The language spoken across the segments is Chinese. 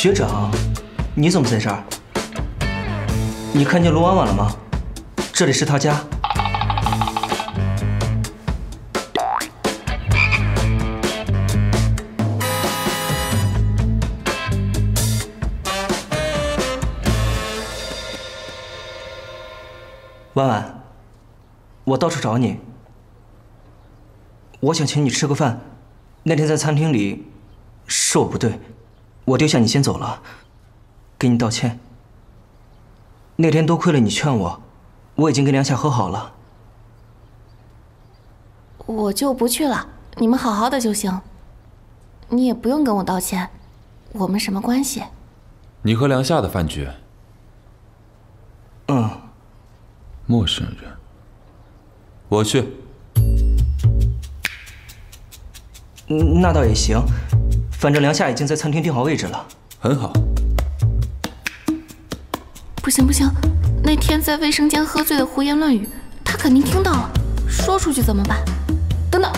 学长，你怎么在这儿？你看见卢婉婉了吗？这里是她家。婉婉，我到处找你，我想请你吃个饭。那天在餐厅里，是我不对，我丢下你先走了，给你道歉。那天多亏了你劝我，我已经跟梁夏和好了。我就不去了，你们好好的就行。你也不用跟我道歉，我们什么关系？你和梁夏的饭局。嗯。陌生人，我去。那倒也行，反正梁夏已经在餐厅定好位置了。很好。不行不行，那天在卫生间喝醉的胡言乱语，他肯定听到了，说出去怎么办？等等，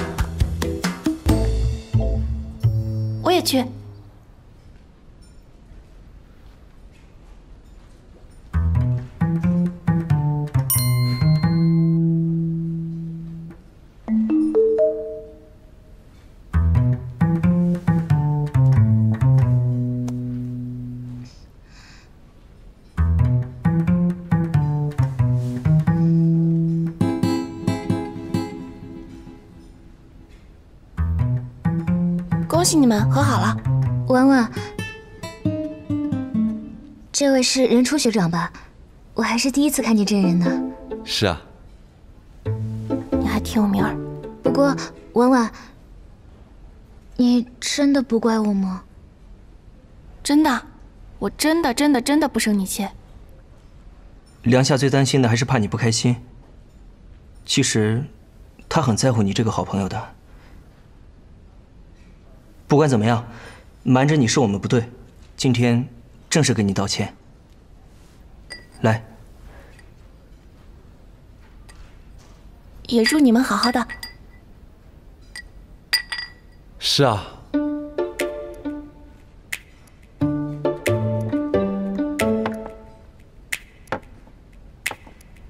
我也去。恭喜你们和好了，文文，这位是任初学长吧？我还是第一次看见真人呢。是啊，你还挺有名儿。不过文文，你真的不怪我吗？真的，我真的真的真的不生你气。梁夏最担心的还是怕你不开心。其实，他很在乎你这个好朋友的。不管怎么样，瞒着你是我们不对。今天正式跟你道歉。来，也祝你们好好的。是啊。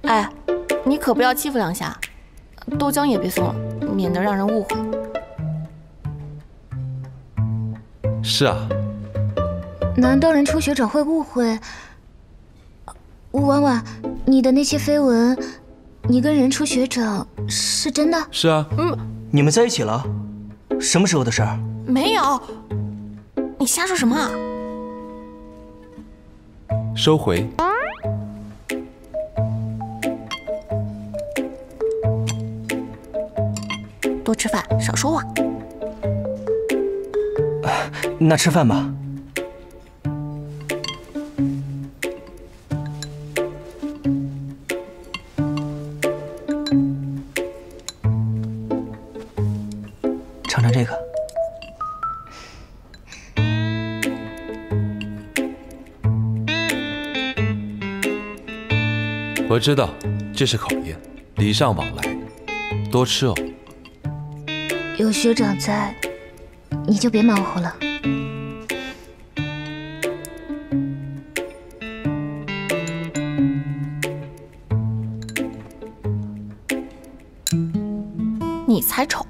哎，你可不要欺负梁夏，豆浆也别送了，免得让人误会。是啊，难道任初学长会误会？婉婉，你的那些绯闻，你跟任初学长是真的？是啊，嗯，你们在一起了？什么时候的事儿？没有，你瞎说什么？啊？收回。多吃饭，少说话。那吃饭吧。尝尝这个。我知道，这是考验，礼尚往来，多吃哦。有学长在，你就别忙活了。你才丑。